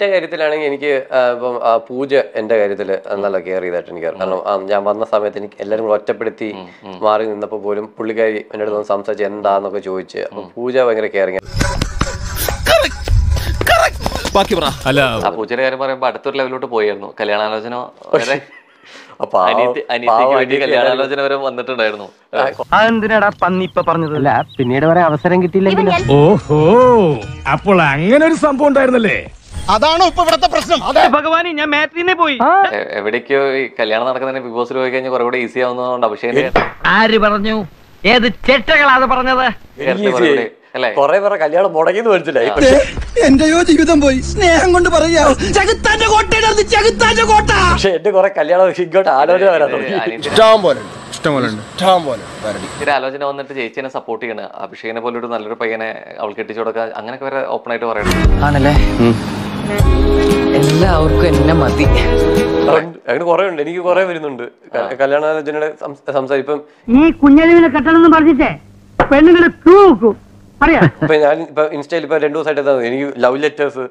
എന്റെ കാര്യത്തിലാണെങ്കിൽ എനിക്ക് ഇപ്പം പൂജ എന്റെ കാര്യത്തിൽ നല്ല കെയർ ചെയ്തായിട്ട് എനിക്ക് കാരണം ഞാൻ വന്ന സമയത്ത് എനിക്ക് എല്ലാവരും കൂടെ ഒറ്റപ്പെടുത്തി മാറി നിന്നപ്പോൾ പോലും പുള്ളിക്കാരി എന്റെ അടുത്ത് വന്ന് സംസാരിച്ച് എന്താന്നൊക്കെ ചോദിച്ച് അപ്പൊ പൂജ ഭയങ്കര കെയറിങ് ബാക്കി പറ. അല്ല ആ പൂച്ചയുടെ കാര്യം പറയുമ്പോൾ അടുത്തൊരു ലെവലിലോട്ട് പോയായിരുന്നു. കല്യാണാലോചന വരെ വരെ വന്നിട്ടുണ്ടായിരുന്നു. പന്നി ഇപ്പൊ പിന്നീട് വരെ അവസരം കിട്ടിയില്ലെങ്കിൽ ഓഹോ അപ്പോൾ അങ്ങനെ ഒരു സംഭവം ഉണ്ടായിരുന്നല്ലേ? അതാണോ ഇപ്പൊ ഇവിടത്തെ പ്രശ്നം. അതെ ഭഗവാനി ഞാൻ മാറ്റിനെ പോയി. എവിടേക്കോ ഈ കല്യാണം നടക്കുന്നതിന് ബിഗ് ബോസിൽ പോയി കഴിഞ്ഞാൽ കുറെ കൂടെ ഈസി ആവുന്നതുകൊണ്ട് അഭിഷേക് ആര് പറഞ്ഞു? ഏത് ചേട്ടകളാണ് പറഞ്ഞത്? അല്ലേ? കൊറേ പേരെ കല്യാണം മുടങ്ങിന്ന് മനസ്സിലായി. എന്റെയോ ജീവിതം പോയി. സ്നേഹം കൊണ്ട് പറയാ ചകുത്താന്റെ കോട്ടയുടെ ചകുത്താന്റെ കോട്ട. പക്ഷെ എന്റെ കുറെ കല്യാണം ഇങ്ങോട്ട് ആലോചന വരാൻ തുടങ്ങി. ഇഷ്ടം പോലെ ഇഷ്ടം പോലെ ഇഷ്ടം പോലെ വരടി. ഒരു ആലോചന വന്നിട്ട് ചേച്ചിനെ സപ്പോർട്ട് ചെയ്യണ. അഭിഷേകിനെ പോലെ ഒരു നല്ലൊരു പയ്യനെ അവൾ കെട്ടിച്ചു കൊടുക്കുക. അങ്ങനെയൊക്കെ വരെ ഓപ്പൺ ആയിട്ട് പറയണം ആണല്ലേ? എല്ലാവർക്കും എന്നെ മതി. അങ്ങനെ കുറെ ഉണ്ട്. എനിക്ക് കുറെ വരുന്നുണ്ട്. കല്യാണാലോചനയുടെ സംസാരിപ്പം ഈ കുഞ്ഞലിവിനെ കെട്ടണമെന്ന് പറഞ്ഞിട്ടേ പെണ്ണുങ്ങളെ തൂക്കും അറിയാം ഇപ്പൊ ഞാൻ ഇപ്പൊ ഇൻസ്റ്റയിൽ ഇപ്പൊ രണ്ടു ദിവസമായിട്ട് എനിക്ക് ലവ് ലെറ്റേഴ്സ്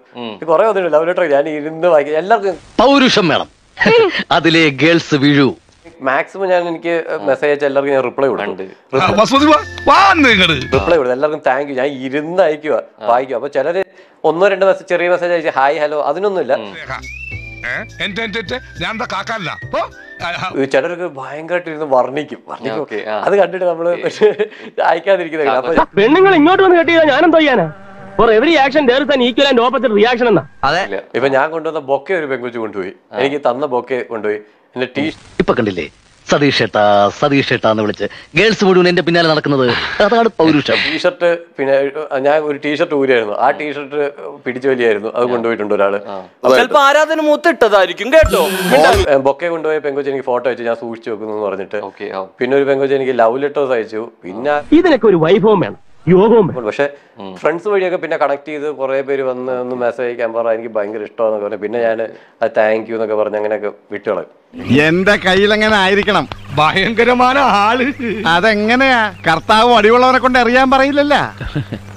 കുറെ വന്നിട്ടുണ്ട്. ലവ് ലെറ്റർ ഞാൻ ഇരുന്ന് വായിക്കും. എല്ലാവർക്കും പൗരുഷം വേണം. അതിലെ ഗേൾസ് വീഴൂ. മാക്സിമം ഞാൻ എനിക്ക് മെസ്സേജ് അയച്ച എല്ലാവർക്കും ഞാൻ റിപ്ലൈ കൊടുക്കും. നിങ്ങൾ റിപ്ലൈ കൊടുക്കും. എല്ലാവർക്കും താങ്ക് യു ഞാൻ ഇരുന്ന് അയക്കുക വായിക്കുക അപ്പൊ ചിലര് ഒന്നോ രണ്ടോ മെസ്സേജ് ചെറിയ മെസ്സേജ് അയച്ച് ഹായ് ഹലോ അതിനൊന്നുമില്ല. എന്റെ എന്റെ ഞാൻ എന്താ കാക്കാനല്ല? ഈ ചിലർക്ക് ഭയങ്കരമായിട്ട് ഇരുന്ന് വർണിക്കും വർണിക്കും. ഓക്കേ, അത് കണ്ടിട്ട് നമ്മൾ അയക്കാതിരിക്കുന്നത് അപ്പൊ പെണ്ണുങ്ങൾ ഇങ്ങോട്ട് വന്ന് കെട്ടിയാ ഞാൻ തൊയ്യാനാ for every action there is an equal opposite reaction എന്നാ? അതെ. ഇപ്പൊ ഞാൻ കൊണ്ടുവന്ന ബൊക്കെ ഒരു പെങ്കുച്ചു കൊണ്ടുപോയി. എനിക്ക് തന്ന ബൊക്കെ കൊണ്ടുപോയി. എന്റെ ടീ ഇപ്പൊ കണ്ടില്ലേ? സതീഷ് ഏട്ടാ എന്ന് വിളിച്ച്. ഗേൾസ് മുഴുവൻ എന്റെ പിന്നാലെ നടക്കുന്നത്. അതാണ് പൗരുഷം. ടീഷർട്ട് പിന്നെ ഞാൻ ഒരു ടീഷർട്ട് ഊരിയായിരുന്നു. ആ ടീഷർട്ട് പിടിച്ചു വലിയായിരുന്നു. അത് കൊണ്ടുപോയിട്ടുണ്ട് ഒരാൾ. ചിലപ്പോ ആരാധന മൂത്തിട്ടതായിരിക്കും കേട്ടോ? ബൊക്കെ കൊണ്ടുപോയ പെങ്കൊച്ച് എനിക്ക് ഫോട്ടോ അയച്ചു ഞാൻ സൂക്ഷിച്ചു വെക്കുന്നു എന്ന് പറഞ്ഞിട്ട്. പിന്നെ ഒരു പെങ്കൊച്ച് എനിക്ക് ലവ് ലെറ്റേഴ്സ് അയച്ചു. പിന്നെ ഇതിനൊക്കെ ഒരു വൈഭവം വേണം. യോഗവും പക്ഷെ ഫ്രണ്ട്സ് വഴിയൊക്കെ പിന്നെ കണക്ട് ചെയ്ത് കുറെ പേര് വന്ന് ഒന്ന് മെസ്സേജ് അയക്കാൻ പറ എനിക്ക് ഭയങ്കര ഇഷ്ടമാണെന്നൊക്കെ പറഞ്ഞു പിന്നെ ഞാൻ അത് താങ്ക് യു എന്നൊക്കെ പറഞ്ഞ് അങ്ങനെയൊക്കെ വിട്ടുകളയും. എന്റെ കയ്യിൽ എങ്ങനെ ആയിരിക്കണം? ഭയങ്കരമായ ആൾ. അതെങ്ങനെയാ? കർത്താവ് അടിയുള്ളവനെ കൊണ്ട് അറിയാൻ പറയില്ലല്ല.